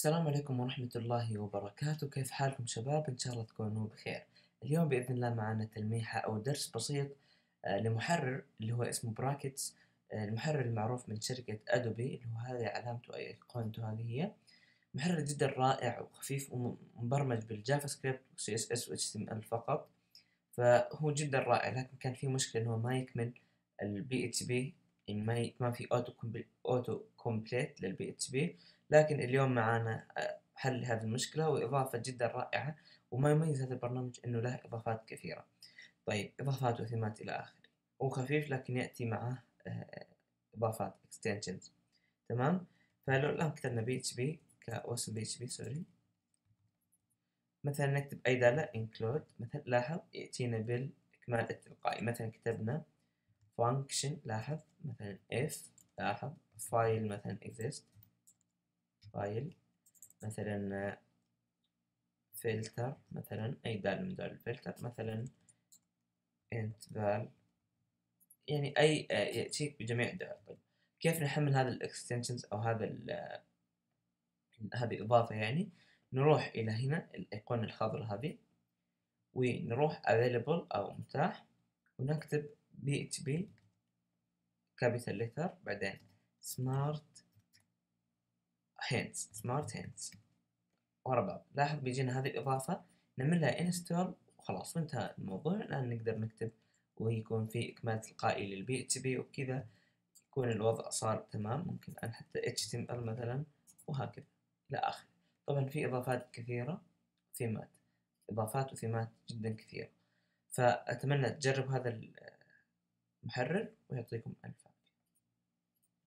السلام عليكم ورحمة الله وبركاته. كيف حالكم شباب؟ إن شاء الله تكونوا بخير. اليوم بإذن الله معنا تلميحة أو درس بسيط آه، لمحرر اللي هو اسمه Brackets المحرر المعروف من شركة Adobe اللي هو هذه علامته أي أيقونته هذه هي. محرر جدا رائع وخفيف ومبرمج بال JavaScript و CSS و HTML فقط. فهو جدا رائع لكن كان في مشكلة إنه ما يكمل ال PHP يعني ما في auto complete لل PHP لكن اليوم معانا حل هذه المشكلة وإضافة جدا رائعة وما يميز هذا البرنامج أنه له إضافات كثيرة. طيب إضافات وثيمات إلى آخره. هو خفيف لكن يأتي معه آه، إضافات extensions. تمام؟ فلو الآن كتبنا PHP كوسم PHP sorry مثلا نكتب أي دالة include. مثلا لاحظ يأتينا بالإكمال التلقائي. مثلا كتبنا function لاحظ. مثلا if لاحظ. file مثلا exist. file مثلا فلتر مثلا أي دالة من دال الفلتر مثلا int val يعني أي يأتيك بجميع الدوال طيب كيف نحمل هذا ال extensions أو هذا هذه إضافة يعني؟ نروح إلى هنا الأيقونة الخضراء هذه ونروح available أو متاح ونكتب php capital letter بعدين smart هينز سمارت هينز ورا بعض. لاحظ بيجينا هذه الإضافة. نعملها install وخلاص وانتهى الموضوع. الآن نقدر نكتب ويكون في إكمال تلقائي لل PHP وبكذا يكون الوضع صار تمام. ممكن الآن حتى else مثلا وهكذا إلى آخره. طبعا في إضافات كثيرة. ثيمات إضافات وثيمات جدا كثيرة. فأتمنى تجرب هذا المحرر ويعطيكم ألف